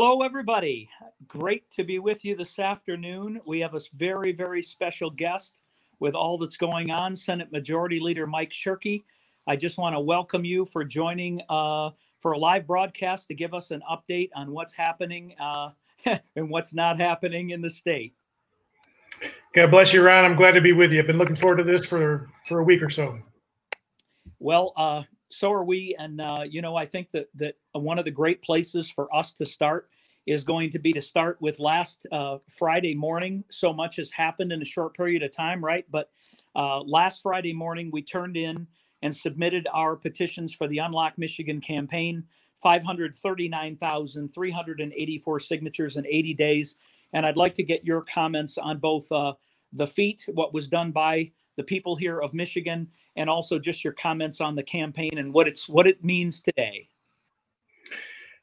Hello, everybody. Great to be with you this afternoon. We have a very, very special guest with all that's going on, Senate Majority Leader Mike Shirkey. I just want to welcome you for joining uh, for a live broadcast to give us an update on what's happening uh, and what's not happening in the state. God bless you, Ron. I'm glad to be with you. I've been looking forward to this for for a week or so. Well, uh, so are we, and uh, you know, I think that that one of the great places for us to start is going to be to start with last uh, Friday morning. So much has happened in a short period of time, right? But uh, last Friday morning, we turned in and submitted our petitions for the Unlock Michigan campaign. 539,384 signatures in 80 days. And I'd like to get your comments on both uh, the feat, what was done by the people here of Michigan, and also just your comments on the campaign and what it's what it means today.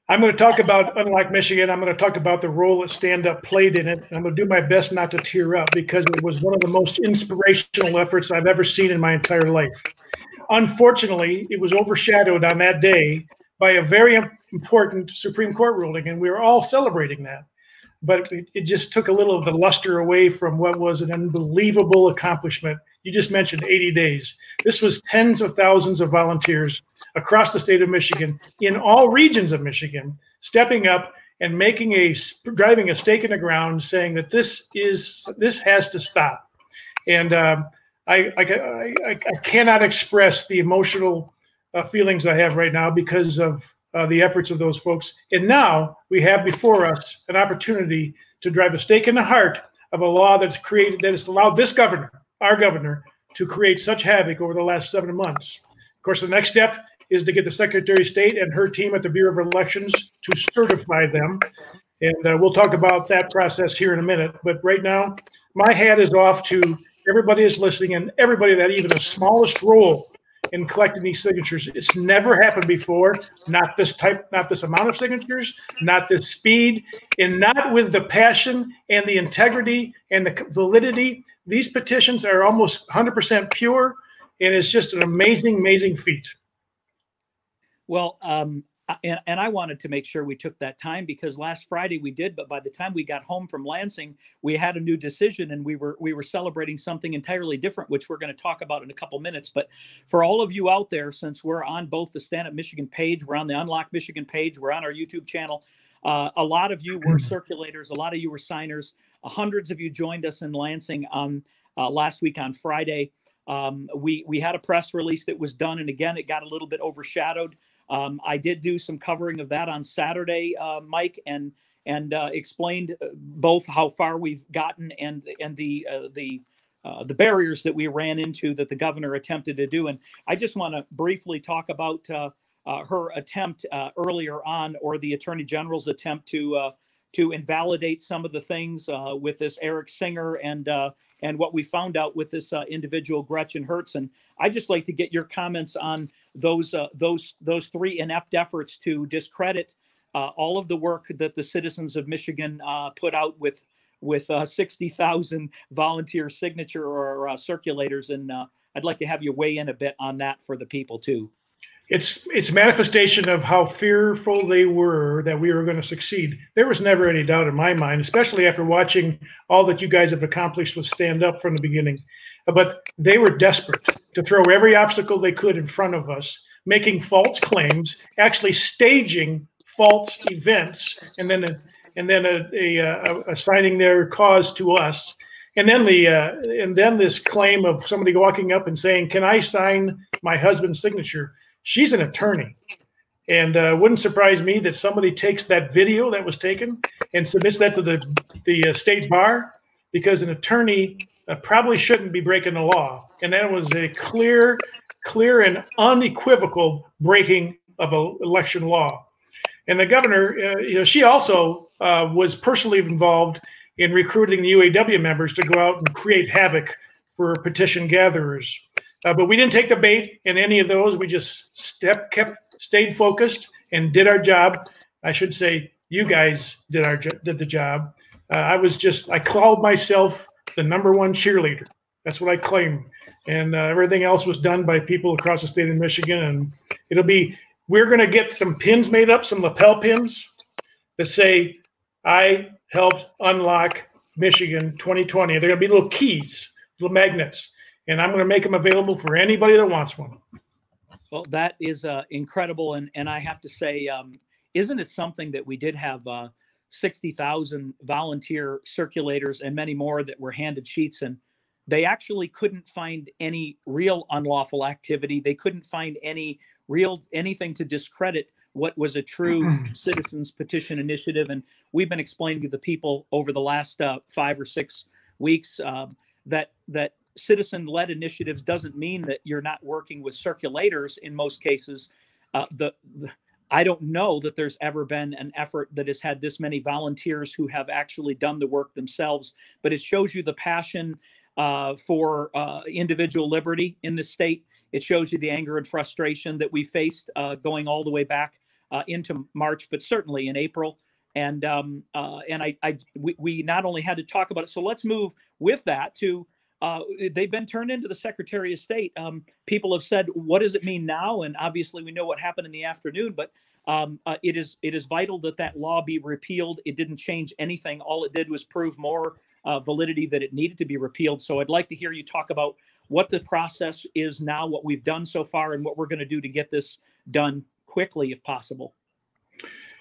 I'm going to talk about Unlock Michigan. I'm going to talk about the role that Stand Up played in it. I'm going to do my best not to tear up because it was one of the most inspirational efforts I've ever seen in my entire life. Unfortunately, it was overshadowed on that day by a very important Supreme Court ruling, and we were all celebrating that. But it, it just took a little of the luster away from what was an unbelievable accomplishment. You just mentioned 80 days. This was tens of thousands of volunteers across the state of Michigan, in all regions of Michigan, stepping up and making a driving a stake in the ground, saying that this is this has to stop. And um, I, I, I, I, cannot express the emotional uh, feelings I have right now because of uh, the efforts of those folks. And now we have before us an opportunity to drive a stake in the heart of a law that's created that has allowed this governor, our governor, to create such havoc over the last seven months. Of course, the next step is to get the Secretary of State and her team at the Bureau of Elections to certify them. And uh, we'll talk about that process here in a minute. But right now, my hat is off to everybody is listening and everybody that even the smallest role in collecting these signatures. It's never happened before. Not this type, not this amount of signatures, not this speed, and not with the passion and the integrity and the validity. These petitions are almost 100% pure, and it's just an amazing, amazing feat. Well, um, and, and I wanted to make sure we took that time because last Friday we did, but by the time we got home from Lansing, we had a new decision and we were we were celebrating something entirely different, which we're going to talk about in a couple minutes. But for all of you out there, since we're on both the Stand Up Michigan page, we're on the Unlock Michigan page, we're on our YouTube channel. Uh, a lot of you were circulators, a lot of you were signers. Uh, hundreds of you joined us in Lansing on uh, last week on Friday. Um, we we had a press release that was done, and again, it got a little bit overshadowed. Um, I did do some covering of that on Saturday, uh, Mike, and and uh, explained uh, both how far we've gotten and and the uh, the uh, the barriers that we ran into that the governor attempted to do. And I just want to briefly talk about uh, her attempt earlier on, or the attorney general's attempt to to invalidate some of the things with this Eric Singer and and what we found out with this individual Gretchen Hertz. And I just like to get your comments on those uh, those those three inept efforts to discredit uh, all of the work that the citizens of Michigan uh, put out with with uh, 60,000 volunteer signature or uh, circulators, and uh, I'd like to have you weigh in a bit on that for the people too. It's it's manifestation of how fearful they were that we were going to succeed. There was never any doubt in my mind, especially after watching all that you guys have accomplished with Stand Up from the beginning. But they were desperate to throw every obstacle they could in front of us, making false claims, actually staging false events, and then a, and then a, a, assigning their cause to us. And then the uh, and then this claim of somebody walking up and saying, "Can I sign my husband's signature?" She's an attorney, and uh, wouldn't surprise me that somebody takes that video that was taken and submits that to the the uh, state bar because an attorney uh, probably shouldn't be breaking the law. And that was a clear, clear and unequivocal breaking of a election law. And the governor, uh, you know, she also uh, was personally involved in recruiting the UAW members to go out and create havoc for petition gatherers. Uh, but we didn't take the bait in any of those. We just step, kept, stayed focused and did our job. I should say, you guys did our did the job. Uh, I was just I called myself the number one cheerleader. That's what I claim. And uh, everything else was done by people across the state of Michigan. And it'll be, we're going to get some pins made up, some lapel pins that say, I helped unlock Michigan 2020. They're going to be little keys, little magnets, and I'm going to make them available for anybody that wants one. Well, that is uh, incredible, and and I have to say, um, isn't it something that we did have uh, sixty thousand volunteer circulators and many more that were handed sheets, and they actually couldn't find any real unlawful activity. They couldn't find any real anything to discredit what was a true citizens petition initiative. And we've been explaining to the people over the last uh, five or six weeks um, that that citizen-led initiatives doesn't mean that you're not working with circulators in most cases. Uh, the, the I don't know that there's ever been an effort that has had this many volunteers who have actually done the work themselves, but it shows you the passion uh, for uh, individual liberty in the state. It shows you the anger and frustration that we faced uh, going all the way back uh, into March, but certainly in April. And um, uh, and I, I we, we not only had to talk about it. So let's move with that to uh, they've been turned into the Secretary of State. Um, people have said, "What does it mean now?" And obviously, we know what happened in the afternoon. But um, uh, it is it is vital that that law be repealed. It didn't change anything. All it did was prove more uh, validity that it needed to be repealed. So I'd like to hear you talk about what the process is now, what we've done so far, and what we're going to do to get this done quickly, if possible.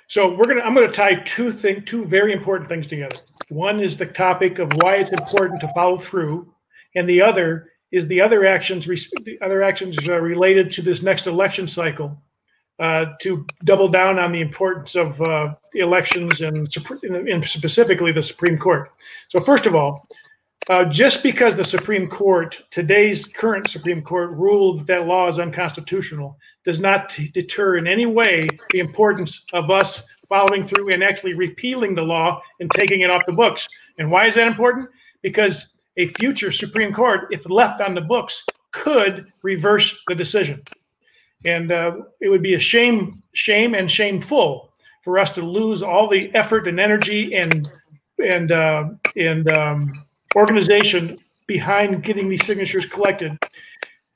So we're gonna. I'm gonna tie two thing, two very important things together. One is the topic of why it's important to follow through, and the other is the other actions. The other actions are related to this next election cycle uh, to double down on the importance of uh, elections and, and, specifically the Supreme Court. So, first of all, uh, just because the Supreme Court, today's current Supreme Court, ruled that law is unconstitutional, does not deter in any way the importance of us following through and actually repealing the law and taking it off the books. And why is that important? Because a future Supreme Court, if left on the books, could reverse the decision. And uh, it would be a shame, shame and shameful for us to lose all the effort and energy and and uh, and um, organization behind getting these signatures collected.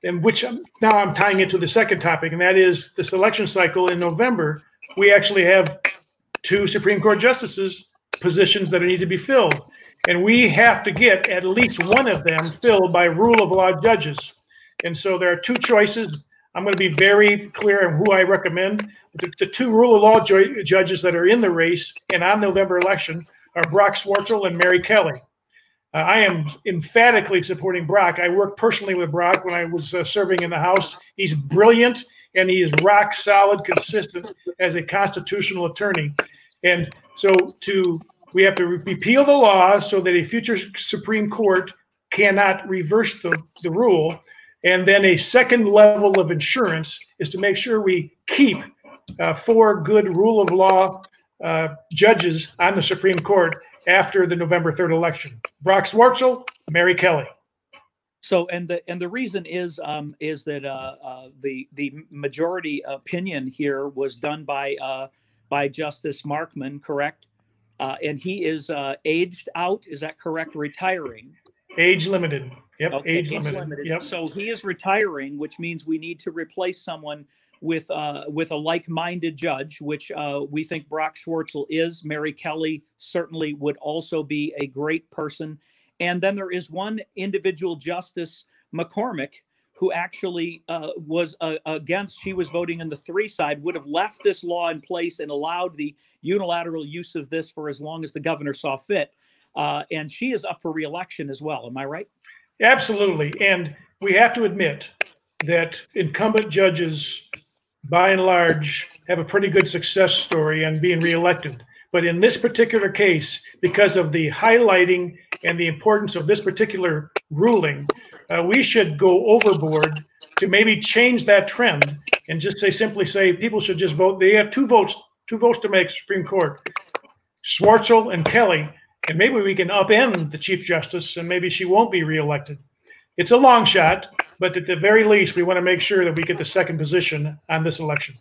And which now I'm tying it to the second topic, and that is this election cycle in November. We actually have two Supreme Court justices positions that need to be filled, and we have to get at least one of them filled by rule of law judges. And so there are two choices I'm going to be very clear on who I recommend. The, the two rule of law ju- judges that are in the race and on November election are Brock Swartzle and Mary Kelly. Uh, I am emphatically supporting Brock. I worked personally with Brock when I was uh, serving in the House. He's brilliant and he is rock solid, consistent as a constitutional attorney. And so, to we have to repeal the law so that a future Supreme Court cannot reverse the, the rule. And then a second level of insurance is to make sure we keep uh, four good rule of law uh, judges on the Supreme Court after the November 3rd election. Brock Swartzle, Mary Kelly. So and the and the reason is um, is that uh, uh, the the majority opinion here was done by uh, by Justice Markman, correct? Uh, and he is uh, aged out. Is that correct? Retiring. Age limited. Yep, okay, age, age limited. limited. Yep. So he is retiring, which means we need to replace someone with uh, with a like-minded judge, which uh, we think Brock Swartzle is. Mary Kelly certainly would also be a great person. And then there is one individual justice, McCormack, who actually uh, was uh, against. She was voting in the three side. Would have left this law in place and allowed the unilateral use of this for as long as the governor saw fit. Uh, and she is up for reelection as well. Am I right? Absolutely. And we have to admit that incumbent judges, by and large, have a pretty good success story on being reelected. But in this particular case, because of the highlighting and the importance of this particular ruling, uh, we should go overboard to maybe change that trend and just say simply say people should just vote. They have two votes, two votes to make Supreme Court. Swartzle and Kelly and maybe we can upend the Chief Justice and maybe she won't be reelected. It's a long shot, but at the very least, we want to make sure that we get the second position on this election.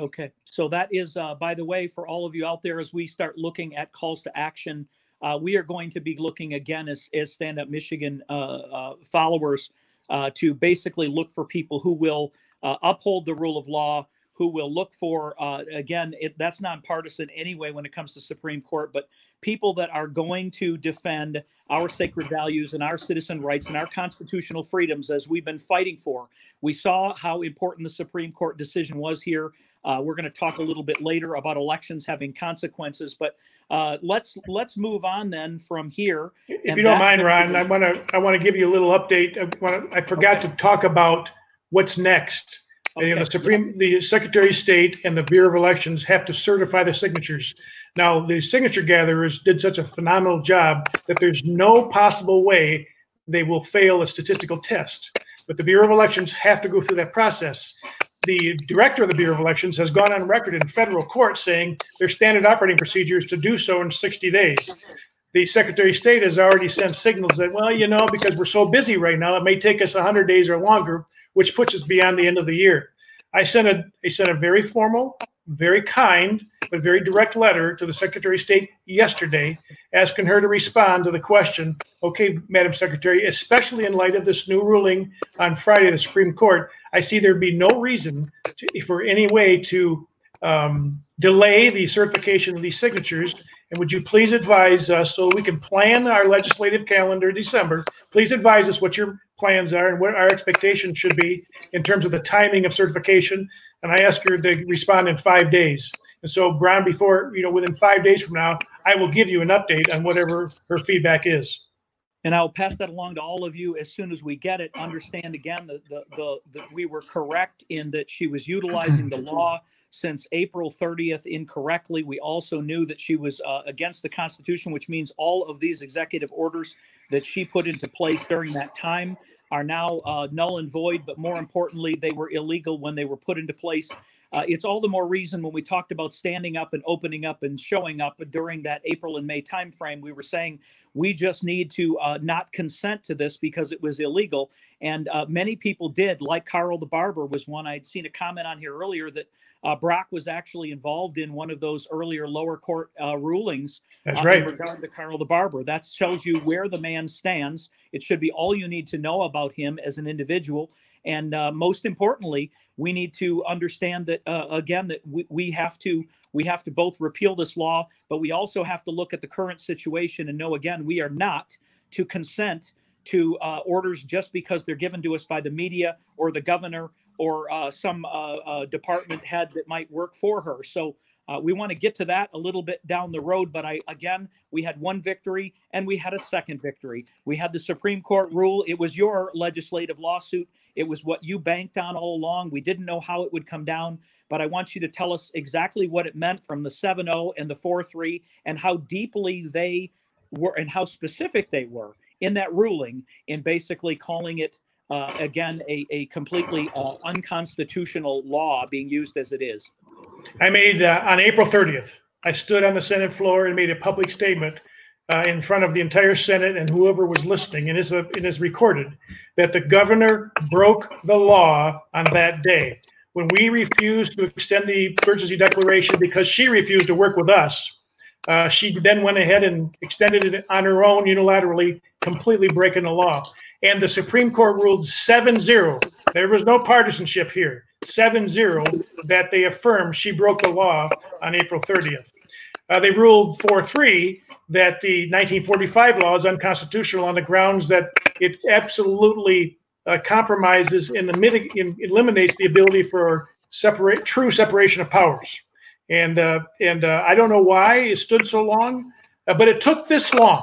Okay. So that is, uh, by the way, for all of you out there, as we start looking at calls to action, uh, we are going to be looking again as, as Stand Up Michigan uh, uh followers uh, to basically look for people who will uh, uphold the rule of law, who will look for again it, that's nonpartisan anyway when it comes to supreme court but people that are going to defend our sacred values and our citizen rights and our constitutional freedoms as we've been fighting for we saw how important the supreme court decision was here uh, we're going to talk a little bit later about elections having consequences but uh, let's let's move on then from here if you don't mind ron i want to i want to give you a little update i, wanna, I forgot to talk about what's next Okay. the Supreme, the Secretary of State and the Bureau of Elections have to certify the signatures. Now, the signature gatherers did such a phenomenal job that there's no possible way they will fail a statistical test. But the Bureau of Elections have to go through that process. The director of the Bureau of Elections has gone on record in federal court saying their standard operating procedures to do so in 60 days. The Secretary of State has already sent signals that, well, you know, because we're so busy right now, it may take us 100 days or longer which puts us beyond the end of the year. I sent a, I sent a very formal, very kind, but very direct letter to the Secretary of State yesterday, asking her to respond to the question, okay, Madam Secretary, especially in light of this new ruling on Friday, the Supreme Court, I see there'd be no reason to, for any way to um, delay the certification of these signatures. And would you please advise us so we can plan our legislative calendar December? Please advise us what your plans are and what our expectations should be in terms of the timing of certification. And I ask her to respond in five days. And so, Ron, before, you know, within five days from now, I will give you an update on whatever her feedback is. And I'll pass that along to all of you as soon as we get it. Understand again that the, the, the, we were correct in that she was utilizing the law since April 30th incorrectly. We also knew that she was uh, against the Constitution, which means all of these executive orders that she put into place during that time are now uh, null and void. But more importantly, they were illegal when they were put into place. Uh, it's all the more reason when we talked about standing up and opening up and showing up during that April and May timeframe, we were saying we just need to uh, not consent to this because it was illegal. And uh, many people did, like Karl the Barber was one. I'd seen a comment on here earlier that uh, Brock was actually involved in one of those earlier lower court uh, rulings. That's uh, right. In regard to Karl the Barber, that shows you where the man stands. It should be all you need to know about him as an individual. And uh, most importantly, we need to understand that uh, again that we, we have to we have to both repeal this law, but we also have to look at the current situation and know again we are not to consent to uh, orders just because they're given to us by the media or the governor or uh, some uh, uh, department head that might work for her. So uh, we want to get to that a little bit down the road. But I again, we had one victory and we had a second victory. We had the Supreme Court rule. It was your legislative lawsuit. It was what you banked on all along. We didn't know how it would come down, but I want you to tell us exactly what it meant from the 7 0 and the 4 3 and how deeply they were and how specific they were in that ruling in basically calling it uh, again, a, a completely uh, unconstitutional law being used as it is. I made uh, on April 30th, I stood on the Senate floor and made a public statement uh, in front of the entire Senate and whoever was listening, and it is recorded that the governor broke the law on that day. When we refused to extend the emergency declaration because she refused to work with us, uh, she then went ahead and extended it on her own unilaterally, completely breaking the law and the Supreme Court ruled 7 0. There was no partisanship here. 7 0 that they affirmed she broke the law on April 30th. Uh, they ruled 4 3 that the 1945 law is unconstitutional on the grounds that it absolutely uh, compromises and mitig- eliminates the ability for separate true separation of powers. And uh, and uh, I don't know why it stood so long, uh, but it took this long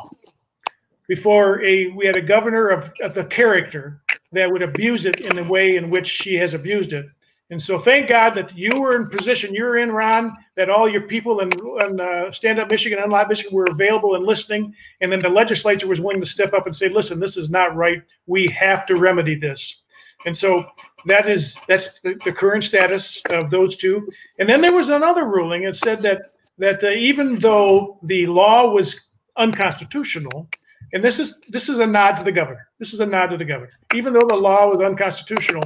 before a we had a governor of, of the character that would abuse it in the way in which she has abused it. And so, thank God that you were in position you're in, Ron. That all your people in, in uh, Stand Up Michigan, Unlock Michigan, were available and listening. And then the legislature was willing to step up and say, "Listen, this is not right. We have to remedy this." And so that is that's the, the current status of those two. And then there was another ruling. It said that that uh, even though the law was unconstitutional, and this is this is a nod to the governor. This is a nod to the governor. Even though the law was unconstitutional,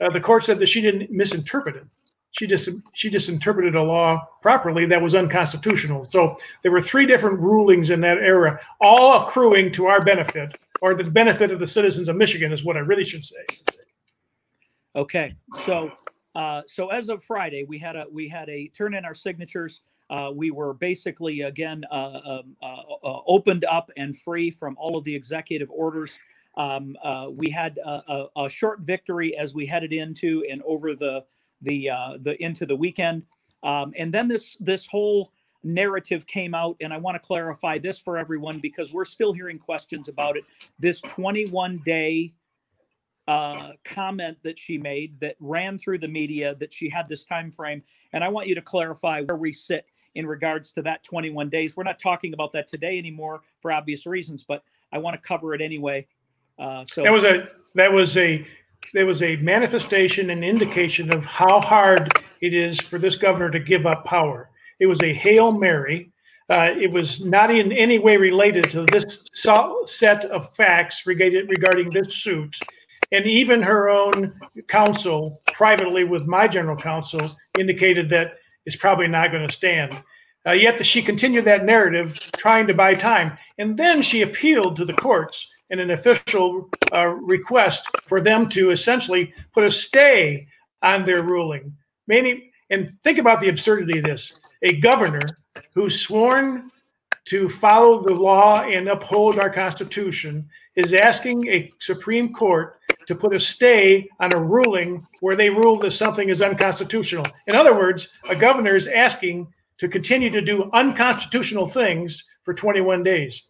uh, the court said that she didn't misinterpret it. She just she just interpreted a law properly that was unconstitutional. So there were three different rulings in that era, all accruing to our benefit or the benefit of the citizens of Michigan, is what I really should say. Okay, so uh, so as of Friday, we had a we had a turn in our signatures. Uh, we were basically again uh, um, uh, uh, opened up and free from all of the executive orders. Um, uh, we had a, a, a short victory as we headed into and over the the the into the weekend, um, and then this this whole narrative came out and i want to clarify this for everyone because we're still hearing questions about it. This 21 day uh, comment that she made that ran through the media that she had this time frame and i want you to clarify where we sit in regards to that 21 days. We're not talking about that today anymore for obvious reasons but i want to cover it anyway uh, so that was a that was a there was a manifestation and indication of how hard it is for this governor to give up power it was a hail mary uh, it was not in any way related to this set of facts regarding, regarding this suit and even her own counsel, privately with my general counsel, indicated that it's probably not going to stand. Uh, yet she continued that narrative, trying to buy time. And then she appealed to the courts in an official uh, request for them to essentially put a stay on their ruling. Meaning, and think about the absurdity of this a governor who's sworn to follow the law and uphold our Constitution is asking a Supreme Court to put a stay on a ruling where they rule that something is unconstitutional. In other words, a governor is asking to continue to do unconstitutional things for 21 days.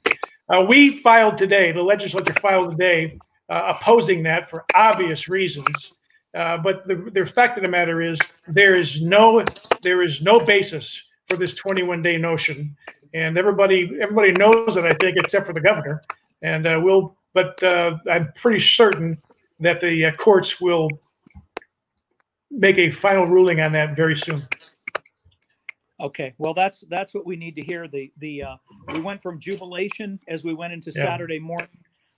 Uh, we filed today, the legislature filed today, uh, opposing that for obvious reasons. Uh, but the, the fact of the matter is, there is no there is no basis for this 21 day notion, and everybody everybody knows it. I think, except for the governor. And uh, we'll, but uh, I'm pretty certain that the uh, courts will make a final ruling on that very soon. Okay, well, that's that's what we need to hear. The the uh, we went from jubilation as we went into yeah. Saturday morning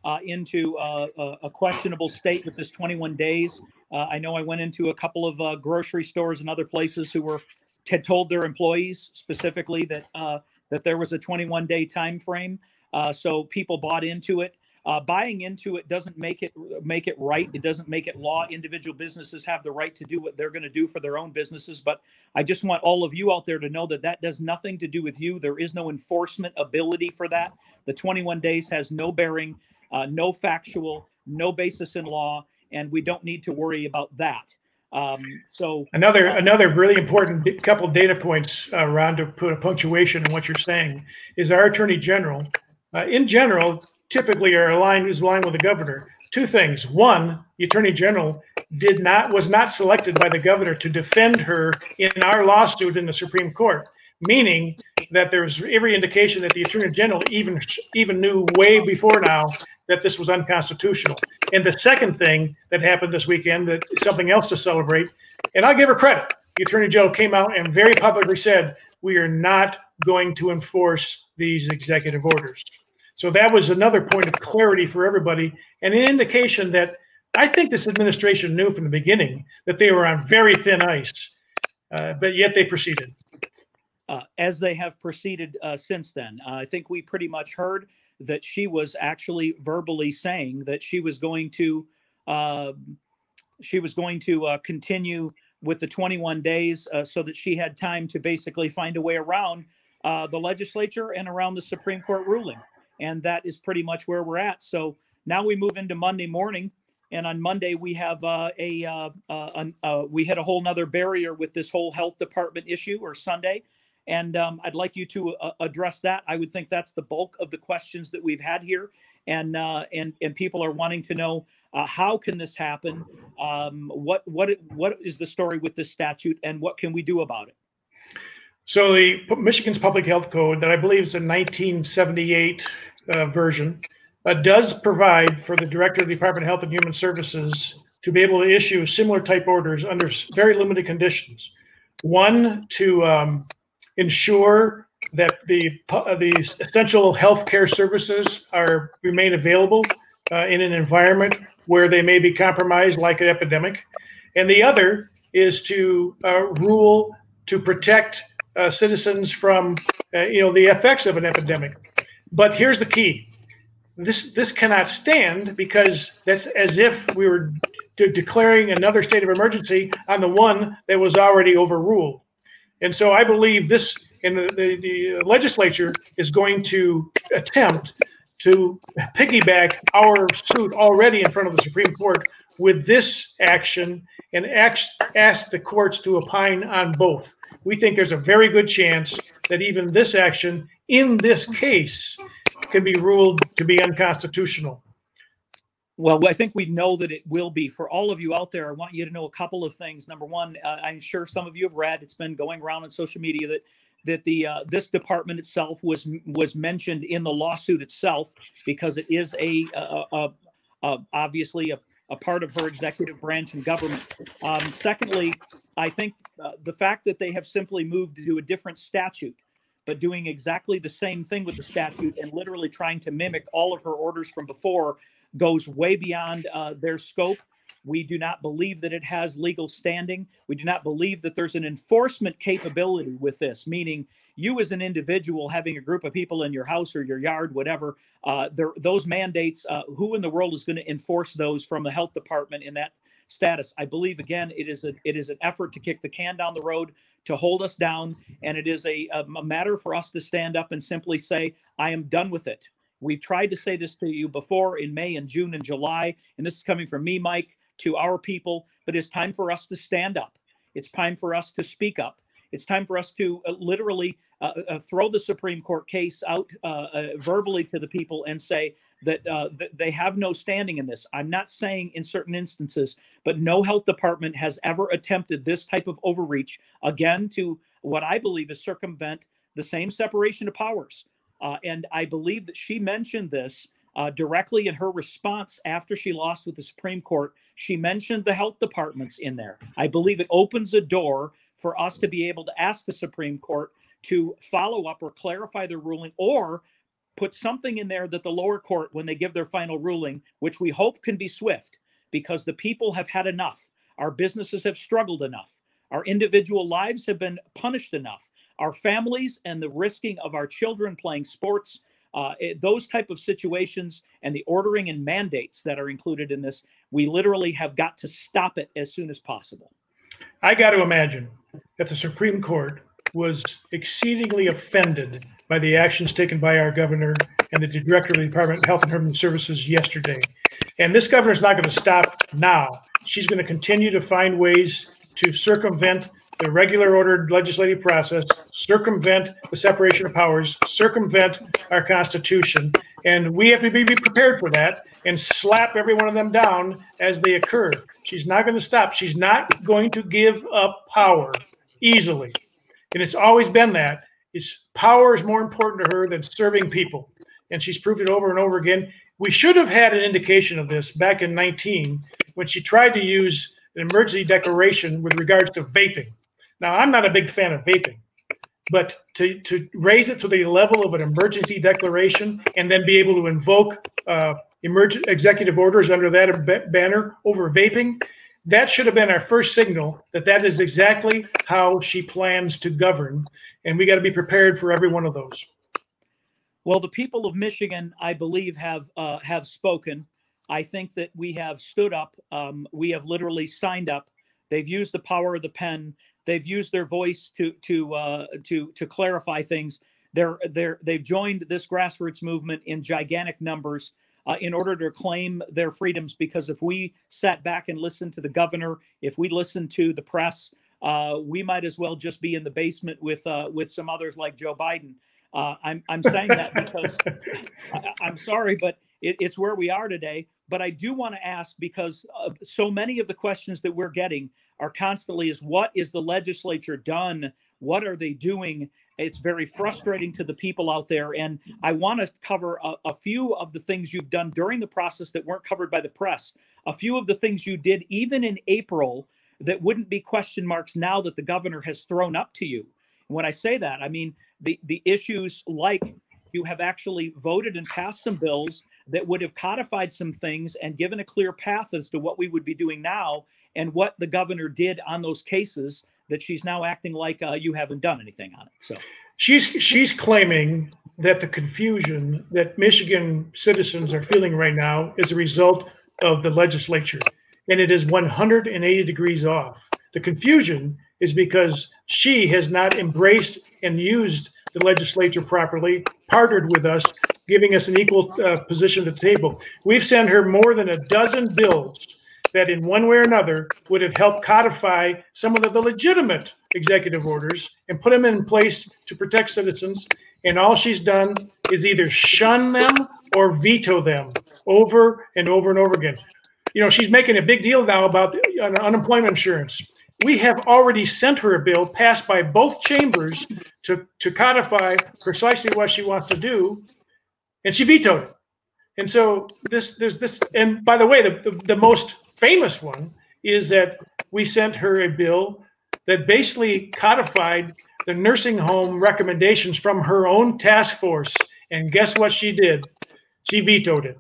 uh, into uh, a questionable state with this 21 days. Uh, I know I went into a couple of uh, grocery stores and other places who were had told their employees specifically that uh, that there was a 21 day time frame. so people bought into it. Uh, buying into it doesn't make it make it right. It doesn't make it law. Individual businesses have the right to do what they're going to do for their own businesses. But I just want all of you out there to know that that does nothing to do with you. There is no enforcement ability for that. The 21 days has no bearing, uh, no factual, no basis in law, and we don't need to worry about that. Um, so another uh, another really important couple data points uh, around to put a punctuation in what you're saying is our attorney general. Uh, in general, typically are aligned is aligned with the governor. Two things. One, the attorney general did not was not selected by the governor to defend her in our lawsuit in the Supreme Court, meaning that there's every indication that the attorney general even even knew way before now that this was unconstitutional. And the second thing that happened this weekend, that something else to celebrate, and I give her credit. The attorney general came out and very publicly said, "We are not going to enforce these executive orders." So that was another point of clarity for everybody and an indication that I think this administration knew from the beginning that they were on very thin ice, uh, but yet they proceeded. Uh, as they have proceeded uh, since then. Uh, I think we pretty much heard that she was actually verbally saying that she was going to um, she was going to uh, continue with the 21 days uh, so that she had time to basically find a way around the legislature and around the Supreme Court ruling and that is pretty much where we're at. So now we move into Monday morning, and on Monday we have uh, a uh, uh, uh we hit a whole nother barrier with this whole health department issue, or Sunday, and um, I'd like you to uh, address that. I would think that's the bulk of the questions that we've had here, and uh, and and people are wanting to know how can this happen? Um, what what what is the story with this statute, and what can we do about it? So the Michigan's Public Health Code, that I believe is a 1978 uh, version, uh, does provide for the Director of the Department of Health and Human Services to be able to issue similar type orders under very limited conditions. One, to um, ensure that the uh, the essential health care services are remain available uh, in an environment where they may be compromised, like an epidemic, and the other is to uh, rule to protect uh, citizens from uh, you know the effects of an epidemic. But here's the key: this this cannot stand because that's as if we were to declaring another state of emergency on the one that was already overruled. And so I believe this, and the, the, the legislature is going to attempt to piggyback our suit already in front of the Supreme Court with this action and ask, ask the courts to opine on both. We think there's a very good chance that even this action in this case can be ruled to be unconstitutional. Well, I think we know that it will be. For all of you out there, I want you to know a couple of things. Number one, uh, I'm sure some of you have read. It's been going around on social media that that the uh, this department itself was was mentioned in the lawsuit itself because it is a, a, a, a obviously a, a part of her executive branch and government. Um, secondly, I think uh, the fact that they have simply moved to do a different statute, but doing exactly the same thing with the statute and literally trying to mimic all of her orders from before goes way beyond uh, their scope. We do not believe that it has legal standing. We do not believe that there's an enforcement capability with this, meaning you as an individual having a group of people in your house or your yard, whatever, uh, there, those mandates, uh, who in the world is going to enforce those from the health department in that status? I believe, again, it is, a, it is an effort to kick the can down the road, to hold us down. And it is a, a matter for us to stand up and simply say, I am done with it. We've tried to say this to you before in May and June and July, and this is coming from me, Mike, to our people, but it's time for us to stand up. It's time for us to speak up. It's time for us to uh, literally uh, uh, throw the Supreme Court case out uh, uh, verbally to the people and say that, uh, that they have no standing in this. I'm not saying in certain instances, but no health department has ever attempted this type of overreach again to what I believe is circumvent the same separation of powers. Uh, and I believe that she mentioned this uh, directly in her response after she lost with the Supreme Court. She mentioned the health departments in there. I believe it opens a door for us to be able to ask the Supreme Court to follow up or clarify the ruling or put something in there that the lower court, when they give their final ruling, which we hope can be swift because the people have had enough. Our businesses have struggled enough. Our individual lives have been punished enough our families and the risking of our children playing sports uh, it, those type of situations and the ordering and mandates that are included in this we literally have got to stop it as soon as possible. I got to imagine that the supreme court was exceedingly offended by the actions taken by our governor and the director of the department of health and human services yesterday. And this governor is not going to stop now. She's going to continue to find ways to circumvent the regular ordered legislative process, circumvent the separation of powers, circumvent our Constitution. And we have to be, prepared for that and slap every one of them down as they occur. She's not going to stop. She's not going to give up power easily. And it's always been that. It's power is more important to her than serving people. And she's proved it over and over again. We should have had an indication of this back in 19 when she tried to use an emergency declaration with regards to vaping. Now, I'm not a big fan of vaping, but to, to raise it to the level of an emergency declaration and then be able to invoke uh, emergent executive orders under that banner over vaping, that should have been our first signal that that is exactly how she plans to govern. And we got to be prepared for every one of those. Well, the people of Michigan, I believe, have uh, have spoken. I think that we have stood up. Um, we have literally signed up. They've used the power of the pen. They've used their voice to to uh, to to clarify things. They're they're they've joined this grassroots movement in gigantic numbers. Uh, in order to claim their freedoms. Because if we sat back and listened to the governor, if we listened to the press, uh, we might as well just be in the basement with uh, with some others like Joe Biden. Uh, I'm I'm saying that because I, am sorry, but it, it's where we are today. But I do want to ask because so many of the questions that we're getting are constantly is what is the legislature done? What are they doing? It's very frustrating to the people out there. And I want to cover a, a, few of the things you've done during the process that weren't covered by the press. A few of the things you did even in April that wouldn't be question marks now that the governor has thrown up to you. And when I say that, I mean the, the issues like you have actually voted and passed some bills that would have codified some things and given a clear path as to what we would be doing now and what the governor did on those cases that she's now acting like uh, you haven't done anything on it. So she's she's claiming that the confusion that Michigan citizens are feeling right now is a result of the legislature. and it is 180 degrees off. The confusion is because she has not embraced and used the legislature properly, partnered with us, giving us an equal uh, position at the table. We've sent her more than a dozen bills that, in one way or another, would have helped codify some of the, legitimate executive orders and put them in place to protect citizens. And all she's done is either shun them or veto them over and over and over again. You know, she's making a big deal now about the, uh, unemployment insurance we have already sent her a bill passed by both chambers to, to codify precisely what she wants to do, and she vetoed it. And so this there's this, and by the way, the, the, the most famous one is that we sent her a bill that basically codified the nursing home recommendations from her own task force. And guess what she did? She vetoed it.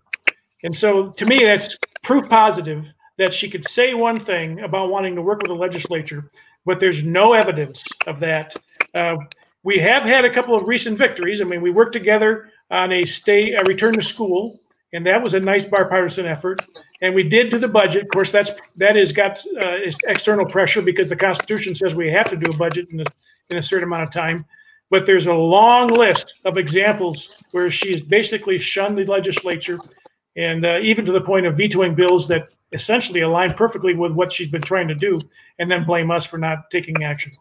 And so to me, that's proof positive that she could say one thing about wanting to work with the legislature, but there's no evidence of that. Uh, we have had a couple of recent victories. I mean, we worked together on a state a return to school, and that was a nice bipartisan effort. And we did to the budget. Of course, that's that has got uh, external pressure because the Constitution says we have to do a budget in a, in a certain amount of time. But there's a long list of examples where she's basically shunned the legislature, and uh, even to the point of vetoing bills that essentially align perfectly with what she's been trying to do, and then blame us for not taking action.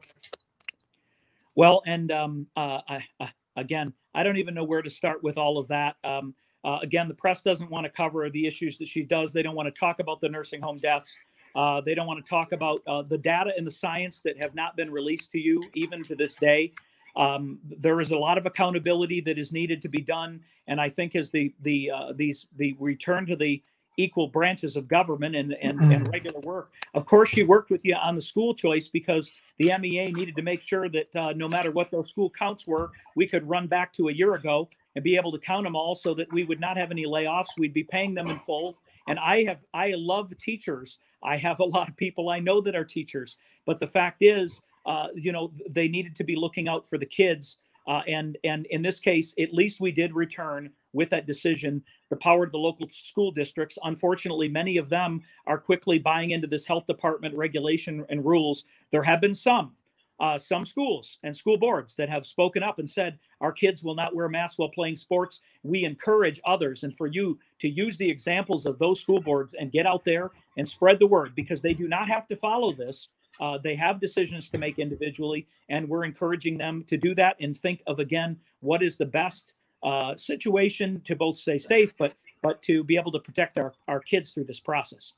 Well, and um, uh, I, uh, again, I don't even know where to start with all of that. Um, uh, again, the press doesn't want to cover the issues that she does. They don't want to talk about the nursing home deaths. Uh, they don't want to talk about uh, the data and the science that have not been released to you, even to this day. Um, there is a lot of accountability that is needed to be done, and I think as the the uh, these the return to the equal branches of government and, and, mm-hmm. and regular work. Of course, she worked with you on the school choice because the MEA needed to make sure that uh, no matter what those school counts were, we could run back to a year ago and be able to count them all so that we would not have any layoffs. We'd be paying them in full. And I have, I love teachers. I have a lot of people I know that are teachers. But the fact is, uh, you know, they needed to be looking out for the kids. Uh, and and in this case, at least we did return with that decision the power of the local school districts. Unfortunately, many of them are quickly buying into this health department regulation and rules. There have been some, uh, some schools and school boards that have spoken up and said our kids will not wear masks while playing sports. We encourage others, and for you to use the examples of those school boards and get out there and spread the word because they do not have to follow this. Uh, they have decisions to make individually, and we're encouraging them to do that and think of again what is the best uh, situation to both stay safe, but but to be able to protect our, our kids through this process.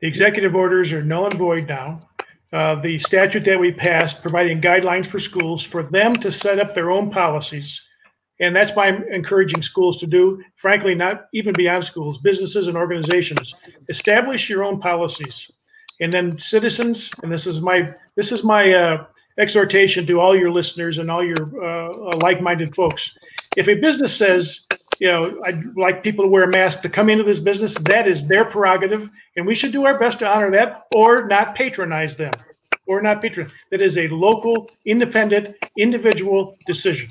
The executive orders are null and void now. Uh, the statute that we passed providing guidelines for schools for them to set up their own policies. And that's why I'm encouraging schools to do, frankly, not even beyond schools, businesses and organizations. Establish your own policies. And then citizens, and this is my this is my uh, exhortation to all your listeners and all your uh, like-minded folks if a business says, you know, I'd like people to wear a mask to come into this business, that is their prerogative, and we should do our best to honor that or not patronize them or not patronize. That is a local, independent, individual decision.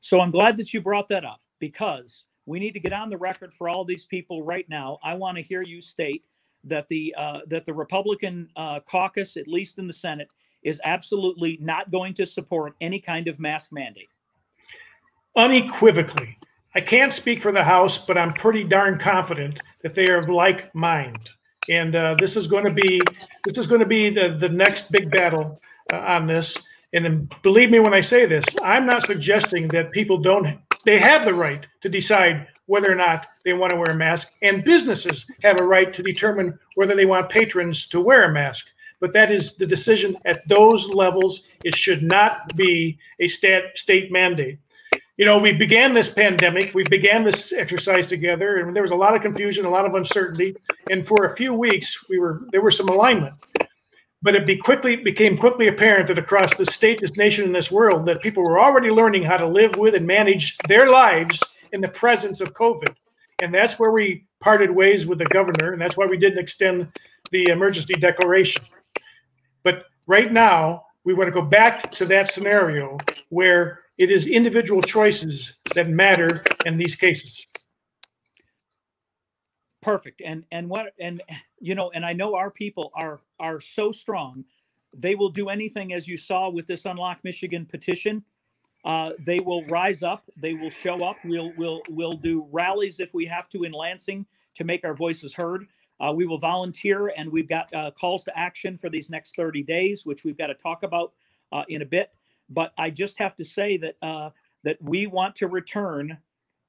So I'm glad that you brought that up because we need to get on the record for all these people right now. I want to hear you state that the uh, that the Republican uh, caucus, at least in the Senate, is absolutely not going to support any kind of mask mandate unequivocally. I can't speak for the House, but I'm pretty darn confident that they are of like mind. And uh, this is going to be this is going to be the, the next big battle uh, on this. And believe me when I say this, I'm not suggesting that people don't they have the right to decide whether or not they want to wear a mask, and businesses have a right to determine whether they want patrons to wear a mask. But that is the decision at those levels. It should not be a state state mandate you know, we began this pandemic, we began this exercise together, and there was a lot of confusion, a lot of uncertainty. And for a few weeks, we were there was some alignment. But it be quickly became quickly apparent that across the state, this nation, and this world, that people were already learning how to live with and manage their lives in the presence of COVID. And that's where we parted ways with the governor, and that's why we didn't extend the emergency declaration. But right now, we want to go back to that scenario where it is individual choices that matter in these cases. Perfect. And and what and you know, and I know our people are are so strong. They will do anything, as you saw with this Unlock Michigan petition. Uh, they will rise up. They will show up. We'll we'll we'll do rallies if we have to in Lansing to make our voices heard. Uh, we will volunteer, and we've got uh, calls to action for these next 30 days, which we've got to talk about uh, in a bit. But I just have to say that uh, that we want to return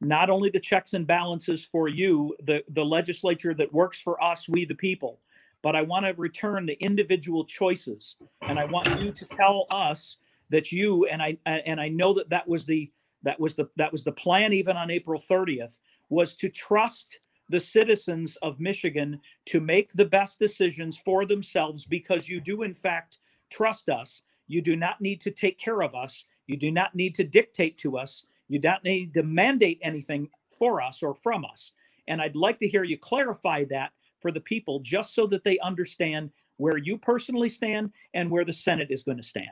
not only the checks and balances for you, the the legislature that works for us, we the people, but I want to return the individual choices, and I want you to tell us that you and I and I know that that was the that was the that was the plan even on April 30th was to trust the citizens of Michigan to make the best decisions for themselves because you do in fact trust us you do not need to take care of us you do not need to dictate to us you don't need to mandate anything for us or from us and I'd like to hear you clarify that for the people just so that they understand where you personally stand and where the Senate is going to stand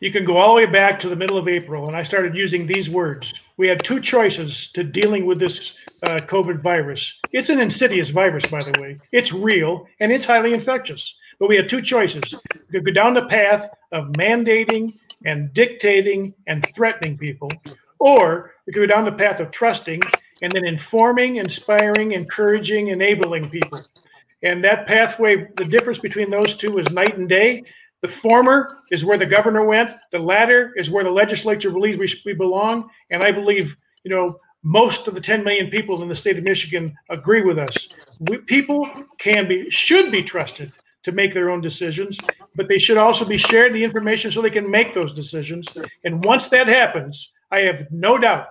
you can go all the way back to the middle of April, and I started using these words. We had two choices to dealing with this uh, COVID virus. It's an insidious virus, by the way. It's real and it's highly infectious. But we had two choices. We could go down the path of mandating and dictating and threatening people, or we could go down the path of trusting and then informing, inspiring, encouraging, enabling people. And that pathway, the difference between those two is night and day. The former is where the governor went. The latter is where the legislature believes we, we belong. And I believe, you know, most of the 10 million people in the state of Michigan agree with us. We, people can be, should be trusted to make their own decisions, but they should also be shared the information so they can make those decisions. And once that happens, I have no doubt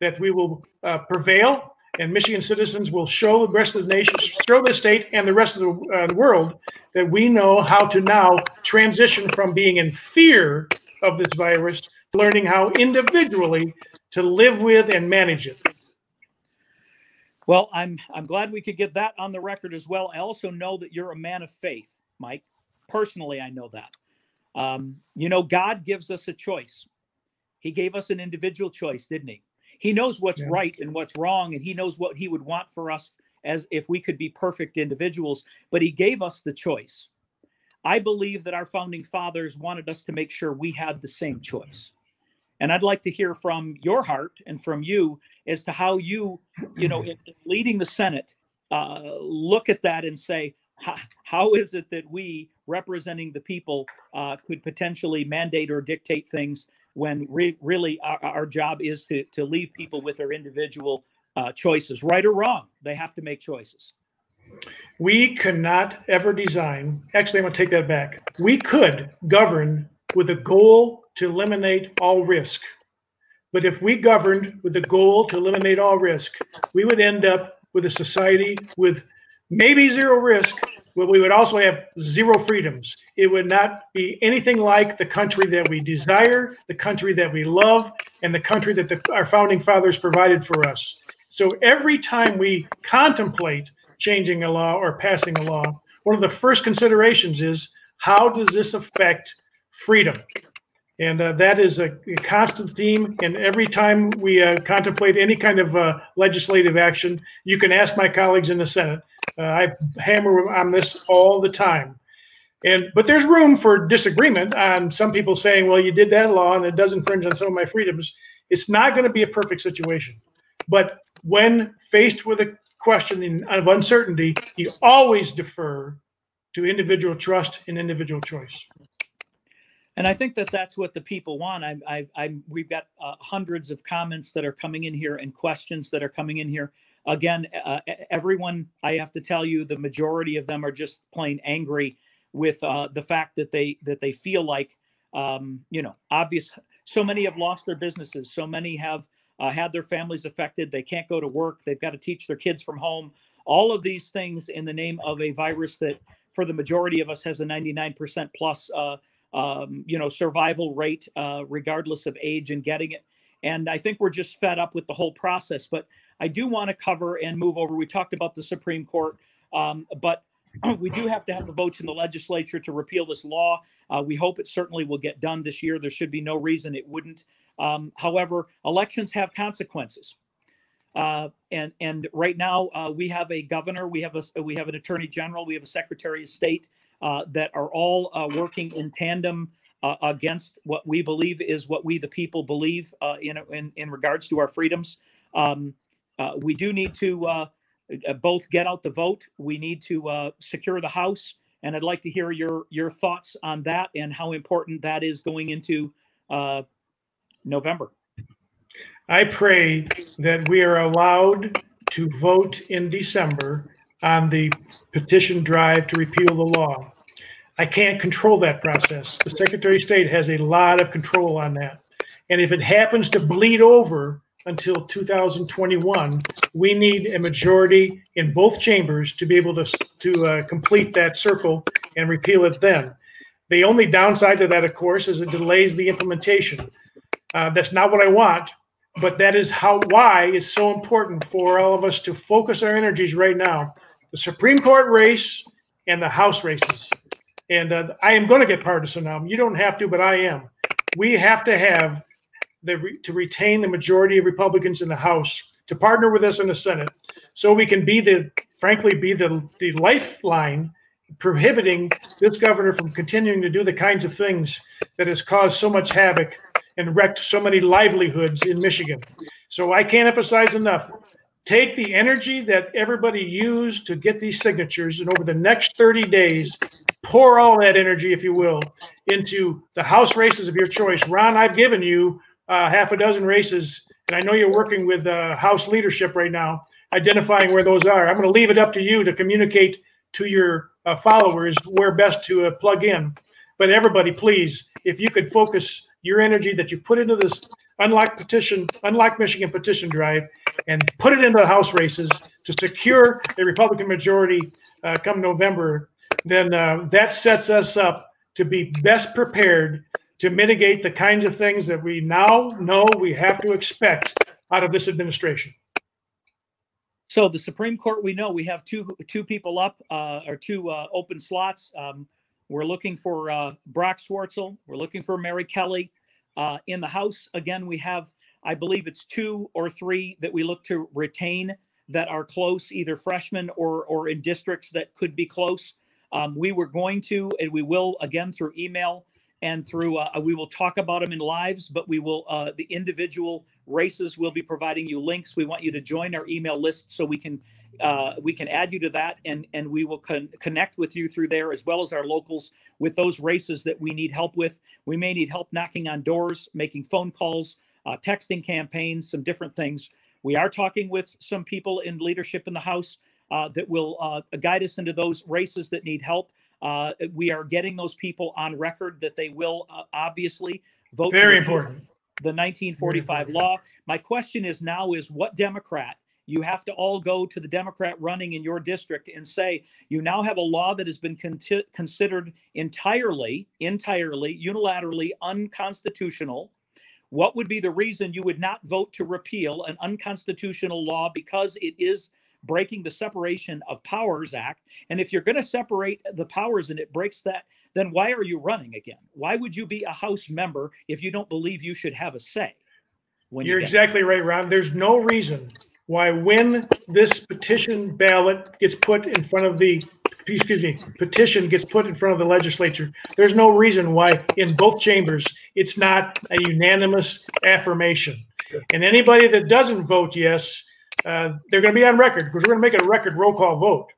that we will uh, prevail and Michigan citizens will show the rest of the nation, show the state and the rest of the, uh, the world that we know how to now transition from being in fear of this virus, learning how individually to live with and manage it. Well, I'm I'm glad we could get that on the record as well. I also know that you're a man of faith, Mike. Personally, I know that. Um, you know, God gives us a choice. He gave us an individual choice, didn't he? He knows what's yeah. right and what's wrong, and he knows what he would want for us as if we could be perfect individuals, but he gave us the choice. I believe that our founding fathers wanted us to make sure we had the same choice. And I'd like to hear from your heart and from you as to how you, you know, in, in leading the Senate, uh, look at that and say, how is it that we, representing the people, uh, could potentially mandate or dictate things when re- really our, our, job is to, to leave people with their individual uh, choices, right or wrong. They have to make choices. We cannot ever design, actually, I'm going to take that back. We could govern with a goal to eliminate all risk. But if we governed with the goal to eliminate all risk, we would end up with a society with maybe zero risk, but we would also have zero freedoms. It would not be anything like the country that we desire, the country that we love, and the country that the, our founding fathers provided for us. So every time we contemplate changing a law or passing a law, one of the first considerations is how does this affect freedom? And uh, that is a, a, constant theme. And every time we uh, contemplate any kind of uh, legislative action, you can ask my colleagues in the Senate uh, I hammer on this all the time. And but there's room for disagreement on some people saying, well, you did that law and it does infringe on some of my freedoms. It's not going to be a perfect situation. But when faced with a question of uncertainty, you always defer to individual trust and individual choice. And I think that that's what the people want. I, I, I we've got uh, hundreds of comments that are coming in here and questions that are coming in here again, uh, everyone, I have to tell you, the majority of them are just plain angry with uh, the fact that they that they feel like, um, you know, obvious. So many have lost their businesses. So many have uh, had their families affected. They can't go to work. They've got to teach their kids from home. All of these things in the name of a virus that, for the majority of us, has a 99% plus, uh, um, you know, survival rate, uh, regardless of age and getting it. And I think we're just fed up with the whole process. But I do want to cover and move over. We talked about the Supreme Court, um, but we do have to have the votes in the legislature to repeal this law. Uh, we hope it certainly will get done this year. There should be no reason it wouldn't. Um, however, elections have consequences. Uh, and and right now uh, we have a governor, we have a we have an attorney general, we have a secretary of state that are all uh, working in tandem uh, against what we believe is what we the people believe uh, in, in in regards to our freedoms. Um, uh, we do need to uh, uh, both get out the vote. We need to uh, secure the House, and I'd like to hear your your thoughts on that and how important that is going into uh, November. I pray that we are allowed to vote in December on the petition drive to repeal the law. I can't control that process. The Secretary of State has a lot of control on that. And if it happens to bleed over until 2021, we need a majority in both chambers to be able to, to uh, complete that circle and repeal it then. The only downside to that, of course, is it delays the implementation. Uh, that's not what I want, but that is how why it's so important for all of us to focus our energies right now. The Supreme Court race and the House races. And uh, I am going to get partisan now. You don't have to, but I am. We have to have the to retain the majority of Republicans in the House to partner with us in the Senate, so we can be the, frankly, be the the lifeline prohibiting this governor from continuing to do the kinds of things that has caused so much havoc and wrecked so many livelihoods in Michigan. So I can't emphasize enough. Take the energy that everybody used to get these signatures, and over the next 30 days, pour all that energy, if you will, into the House races of your choice. Ron, I've given you uh, half a dozen races, and I know you're working with uh, House leadership right now, identifying where those are. I'm going to leave it up to you to communicate to your uh, followers where best to uh, plug in. But everybody, please, if you could focus your energy that you put into this unlock petition, unlock Michigan petition drive, and put it into the House races to secure a Republican majority uh, come November, then uh, that sets us up to be best prepared to mitigate the kinds of things that we now know we have to expect out of this administration. So the Supreme Court, we know we have two two people up uh, or two uh, open slots. Um, we're looking for uh, Brock Swartzle. We're looking for Mary Kelly. Uh, in the House, again, we have, I believe it's two or three that we look to retain that are close, either freshmen or or in districts that could be close. Um, we were going to, and we will again through email and through uh, we will talk about them in lives but we will uh, the individual races will be providing you links we want you to join our email list so we can uh, we can add you to that and and we will con- connect with you through there as well as our locals with those races that we need help with we may need help knocking on doors making phone calls uh, texting campaigns some different things we are talking with some people in leadership in the house uh, that will uh, guide us into those races that need help uh, we are getting those people on record that they will uh, obviously vote. Very important. The 1945 law. My question is now: is what Democrat? You have to all go to the Democrat running in your district and say you now have a law that has been con- considered entirely, entirely, unilaterally unconstitutional. What would be the reason you would not vote to repeal an unconstitutional law because it is breaking the Separation of Powers Act. And if you're going to separate the powers and it breaks that, then why are you running again? Why would you be a House member if you don't believe you should have a say? When you're you exactly right, Ron. There's no reason why, when this petition ballot gets put in front of the excuse me, petition gets put in front of the legislature, there's no reason why in both chambers it's not a unanimous affirmation. And anybody that doesn't vote yes uh, they're going to be on record because we're going to make a record roll call vote.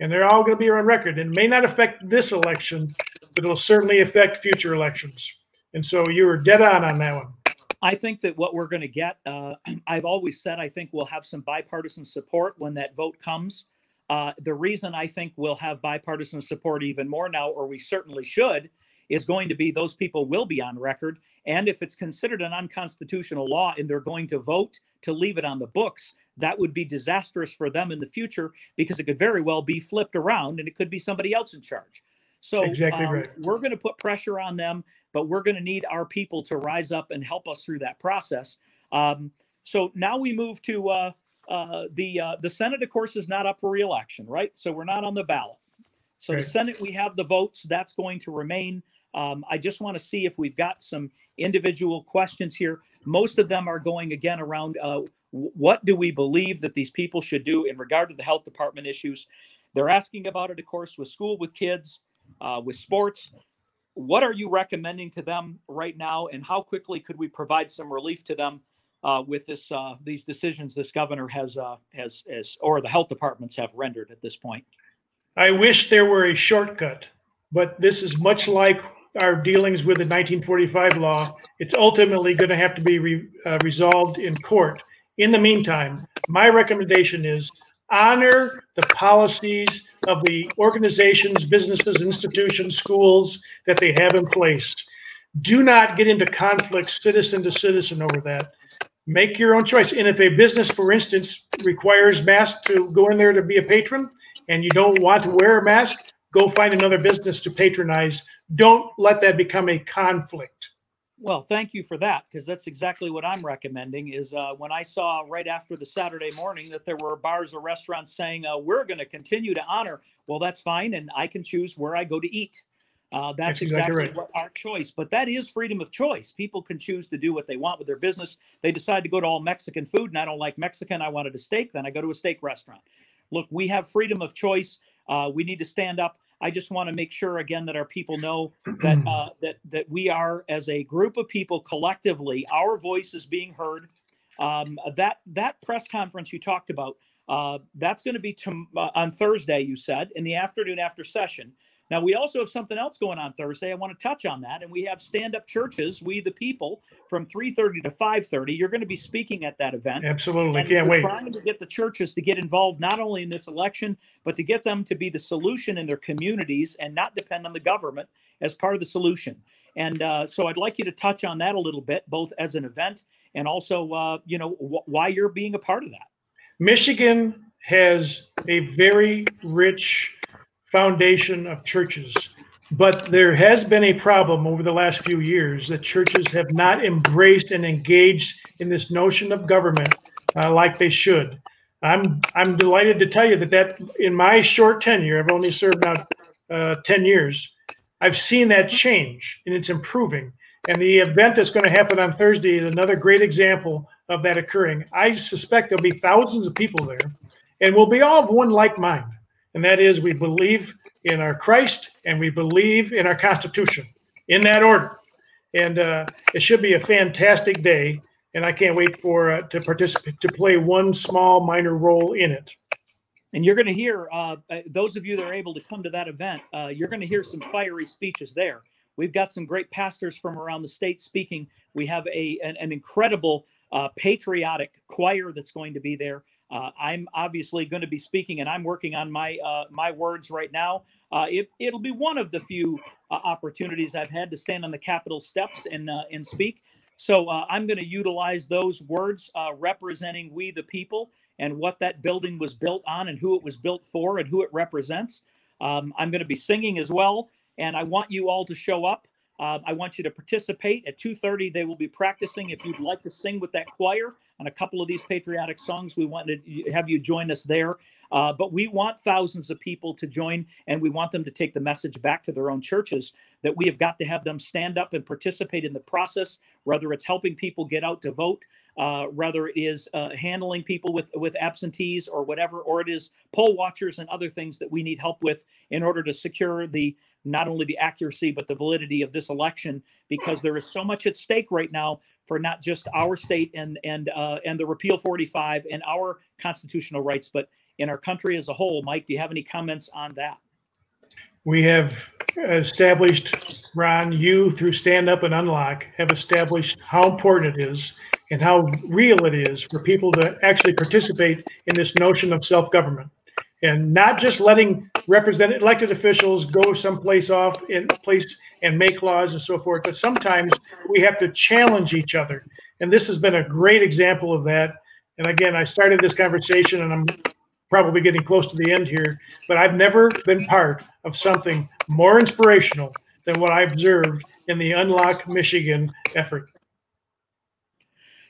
And they're all going to be on record. And may not affect this election, but it'll certainly affect future elections. And so you were dead on on that one. I think that what we're going to get, uh, I've always said, I think we'll have some bipartisan support when that vote comes. Uh, the reason I think we'll have bipartisan support even more now, or we certainly should, is going to be those people will be on record. And if it's considered an unconstitutional law and they're going to vote to leave it on the books, that would be disastrous for them in the future because it could very well be flipped around and it could be somebody else in charge. So exactly um, right. we're going to put pressure on them, but we're going to need our people to rise up and help us through that process. Um, so now we move to uh, uh, the uh, the Senate, of course, is not up for reelection, right? So we're not on the ballot. So right. the Senate, we have the votes. That's going to remain. Um, I just want to see if we've got some individual questions here. Most of them are going again around uh, what do we believe that these people should do in regard to the health department issues? They're asking about it, of course, with school, with kids, uh, with sports. What are you recommending to them right now, and how quickly could we provide some relief to them uh, with this uh, these decisions this governor has uh, has has or the health departments have rendered at this point? I wish there were a shortcut, but this is much like our dealings with the 1945 law. It's ultimately going to have to be re, uh, resolved in court. In the meantime, my recommendation is honor the policies of the organizations, businesses, institutions, schools that they have in place. Do not get into conflict citizen to citizen over that. Make your own choice. And if a business, for instance, requires masks to go in there to be a patron and you don't want to wear a mask, go find another business to patronize. Don't let that become a conflict. Well, thank you for that because that's exactly what I'm recommending. Is uh, when I saw right after the Saturday morning that there were bars or restaurants saying uh, we're going to continue to honor. Well, that's fine, and I can choose where I go to eat. Uh, that's, that's, exactly, exactly right. our choice. But that is freedom of choice. People can choose to do what they want with their business. They decide to go to all Mexican food, and I don't like Mexican. I wanted a steak, then I go to a steak restaurant. Look, we have freedom of choice. Uh, we need to stand up I just want to make sure again that our people know that uh, that that we are as a group of people collectively, our voice is being heard. Um, that that press conference you talked about, uh, that's going to be to, uh, on Thursday. You said in the afternoon after session. Now, we also have something else going on Thursday. I want to touch on that. And we have stand-up churches, We the People, from 3.30 to 5.30. You're going to be speaking at that event. Absolutely. Can't wait. trying to get the churches to get involved not only in this election, but to get them to be the solution in their communities and not depend on the government as part of the solution. And uh, so I'd like you to touch on that a little bit, both as an event and also, uh, you know, wh- why you're being a part of that. Michigan has a very rich foundation of churches. But there has been a problem over the last few years that churches have not embraced and engaged in this notion of government uh, like they should. I'm I'm delighted to tell you that that in my short tenure, I've only served now uh, ten years. I've seen that change and it's improving. And the event that's going to happen on Thursday is another great example of that occurring. I suspect there'll be thousands of people there, and we'll be all of one like mind and that is we believe in our Christ and we believe in our Constitution in that order. And uh, it should be a fantastic day, and I can't wait for uh, to participate to play one small minor role in it. And you're going to hear uh, uh, those of you that are able to come to that event. Uh, you're going to hear some fiery speeches there. We've got some great pastors from around the state speaking. We have a an, an incredible uh, patriotic choir that's going to be there. Uh, I'm obviously going to be speaking, and I'm working on my uh, my words right now. Uh, it, it'll be one of the few uh, opportunities I've had to stand on the Capitol steps and uh, and speak. So uh, I'm going to utilize those words representing we the people and what that building was built on and who it was built for and who it represents. Um, I'm going to be singing as well, and I want you all to show up. I want you to participate at 2:30. They will be practicing. If you'd like to sing with that choir, on a couple of these patriotic songs. We want to have you join us there. Uh, but we want thousands of people to join, and we want them to take the message back to their own churches that we have got to have them stand up and participate in the process, whether it's helping people get out to vote, uh, whether it is uh, handling people with with absentees or whatever, or it is poll watchers and other things that we need help with in order to secure the not only the accuracy but the validity of this election because there is so much at stake right now for not just our state and and uh, and the repeal 45 and our constitutional rights, but in our country as a whole. Mike, do you have any comments on that? We have established, Ron, you through Stand Up and Unlock have established how important it is and how real it is for people to actually participate in this notion of self government and not just letting represented elected officials go someplace off in place and make laws and so forth, but sometimes we have to challenge each other. And this has been a great example of that. And again, I started this conversation and I'm probably getting close to the end here, but I've never been part of something more inspirational than what I observed in the Unlock Michigan effort.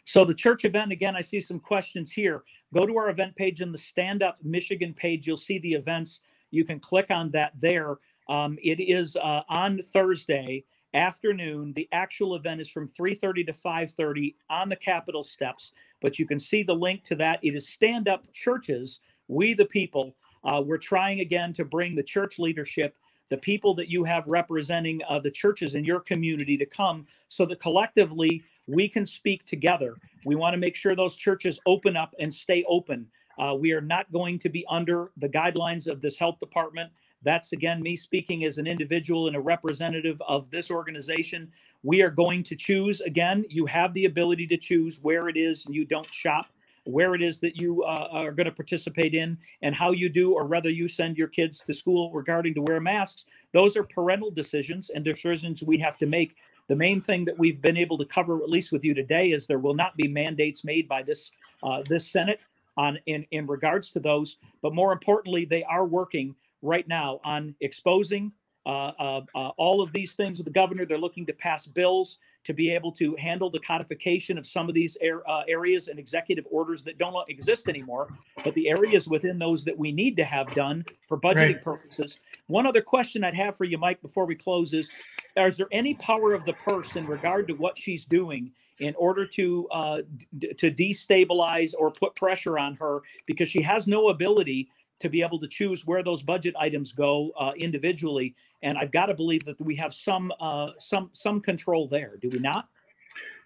So the church event, again, I see some questions here. Go to our event page in the Stand Up Michigan page. You'll see the events. You can click on that there. Um, it is uh, on Thursday afternoon. The actual event is from 3:30 to 5:30 on the Capitol steps. but you can see the link to that. It is Stand Up Churches, We the People. Uh, we're trying again to bring the church leadership, the people that you have representing uh, the churches in your community to come so that collectively we can speak together. We want to make sure those churches open up and stay open. Uh, we are not going to be under the guidelines of this health department. That's again me speaking as an individual and a representative of this organization. We are going to choose again. You have the ability to choose where it is you don't shop, where it is that you uh, are going to participate in, and how you do, or whether you send your kids to school regarding to wear masks. Those are parental decisions and decisions we have to make. The main thing that we've been able to cover, at least with you today, is there will not be mandates made by this uh, this Senate on in in regards to those. But more importantly, they are working right now on exposing uh, uh, uh, all of these things with the governor. They're looking to pass bills to be able to handle the codification of some of these er- uh, areas and executive orders that don't exist anymore, but the areas within those that we need to have done for budgeting right. purposes. One other question I'd have for you, Mike, before we close is: Is there any power of the purse in regard to what she's doing in order to uh, d- to destabilize or put pressure on her because she has no ability to be able to choose where those budget items go uh, individually. And I've got to believe that we have some uh, some some control there. Do we not?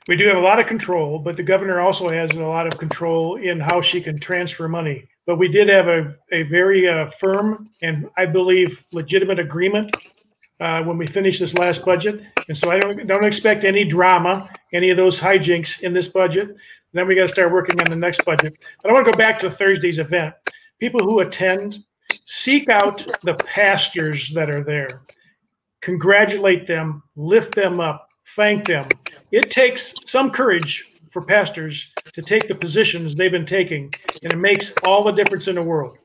We do have a lot of control, but the governor also has a lot of control in how she can transfer money. But we did have a, a very uh, firm and I believe legitimate agreement uh, when we finish this last budget. And so I don't don't expect any drama, any of those hijinks in this budget. And then we got to start working on the next budget. But I want to go back to Thursday's event people who attend, seek out the pastors that are there, congratulate them, lift them up, thank them. It takes some courage for pastors to take the positions they've been taking, and it makes all the difference in the world.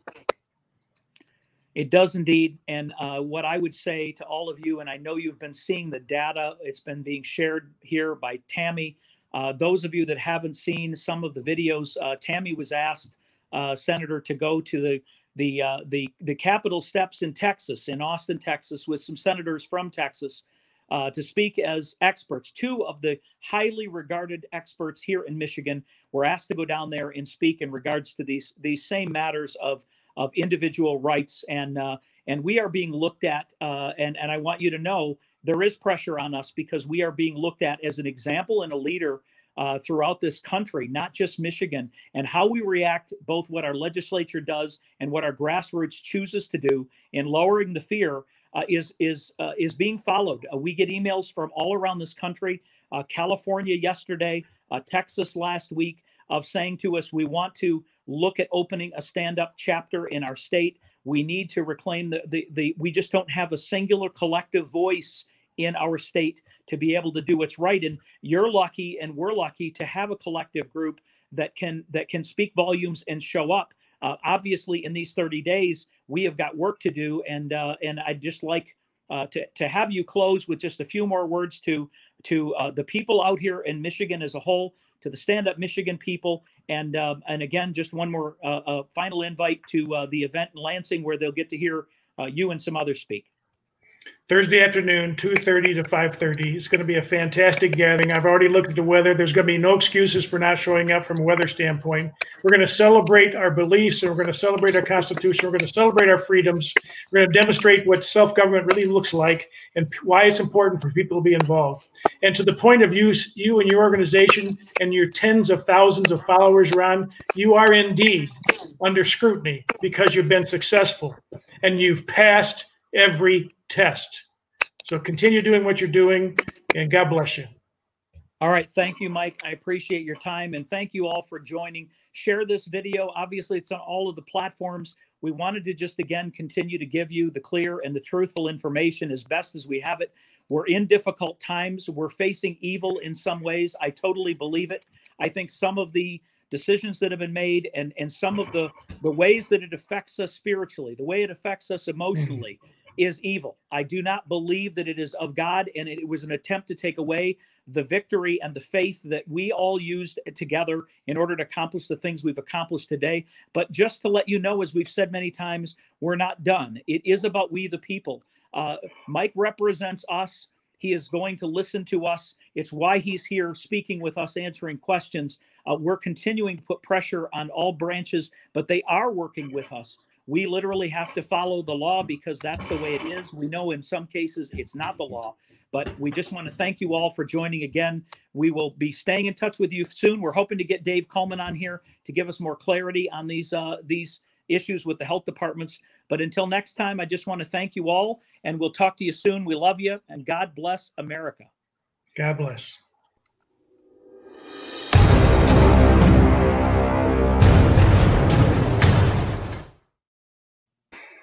It does indeed. And uh, what I would say to all of you, and I know you've been seeing the data, it's been being shared here by Tammy. Uh, those of you that haven't seen some of the videos, uh, Tammy was asked uh, senator to go to the the uh, the the Capitol steps in Texas, in Austin, Texas, with some senators from Texas uh, to speak as experts. Two of the highly regarded experts here in Michigan were asked to go down there and speak in regards to these these same matters of of individual rights and uh, and we are being looked at uh, and and I want you to know there is pressure on us because we are being looked at as an example and a leader uh, throughout this country, not just Michigan, and how we react, both what our legislature does and what our grassroots chooses to do in lowering the fear, uh, is is uh, is being followed. Uh, we get emails from all around this country, uh, California yesterday, uh, Texas last week, of saying to us, we want to look at opening a stand-up chapter in our state. We need to reclaim the the, the we just don't have a singular collective voice in our state to be able to do what's right. And you're lucky, and we're lucky to have a collective group that can that can speak volumes and show up. Uh, obviously, in these 30 days, we have got work to do, and uh, and I'd just like uh, to to have you close with just a few more words to to uh, the people out here in Michigan as a whole, to the Stand Up Michigan people, and um, and again, just one more uh, final invite to the event in Lansing where they'll get to hear you and some others speak. Thursday afternoon, 2.30 to 5.30. It's going to be a fantastic gathering. I've already looked at the weather. There's going to be no excuses for not showing up from a weather standpoint. We're going to celebrate our beliefs and we're going to celebrate our Constitution. We're going to celebrate our freedoms. We're going to demonstrate what self-government really looks like and why it's important for people to be involved. And to the point of use, you and your organization and your tens of thousands of followers around, you are indeed under scrutiny because you've been successful and you've passed every test. So continue doing what you're doing, and God bless you. All right. Thank you, Mike. I appreciate your time. And thank you all for joining. Share this video. Obviously, it's on all of the platforms. We wanted to just, again, continue to give you the clear and the truthful information as best as we have it. We're in difficult times. We're facing evil in some ways. I totally believe it. I think some of the decisions that have been made and, and some of the, the ways that it affects us spiritually, the way it affects us mm-hmm. emotionally, is evil. I do not believe that it is of God, and it was an attempt to take away the victory and the faith that we all used together in order to accomplish the things we've accomplished today. But just to let you know, as we've said many times, we're not done. It is about we, the people. Uh, Mike represents us. He is going to listen to us. It's why he's here speaking with us, answering questions. Uh, we're continuing to put pressure on all branches, but they are working with us. We literally have to follow the law because that's the way it is. We know in some cases it's not the law, but we just want to thank you all for joining again. We will be staying in touch with you soon. We're hoping to get Dave Kallman on here to give us more clarity on these uh, these issues with the health departments. But until next time, I just want to thank you all, and we'll talk to you soon. We love you, and God bless America. God bless.